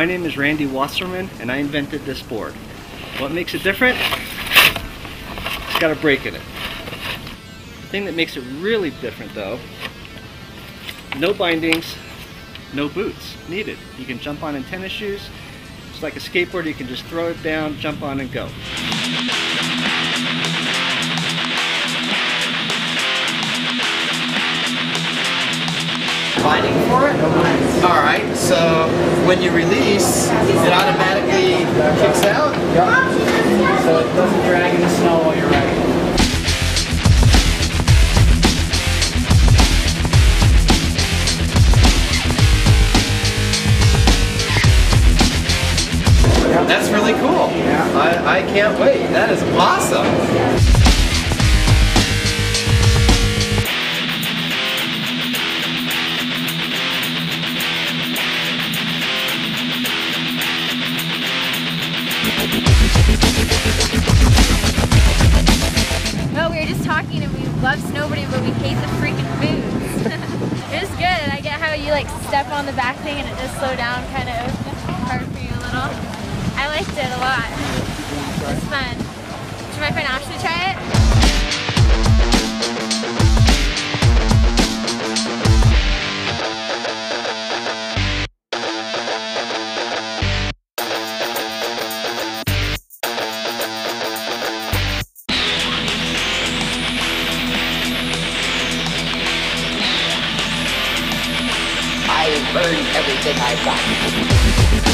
My name is Randy Wasserman and I invented this board. What makes it different? It's got a brake in it. The thing that makes it really different though, no bindings, no boots needed. You can jump on in tennis shoes. It's like a skateboard, you can just throw it down, jump on and go. For it? Alright, so when you release, it automatically kicks out? Yep. So it doesn't drag in the snow while you're riding. That's really cool. Yeah. I, I can't wait. That is awesome. Was good. I get how you like step on the back thing and it does slow down kind of hard for you a little. I liked it a lot. It was fun. Should my friend Ashley try it? I burned everything I've got.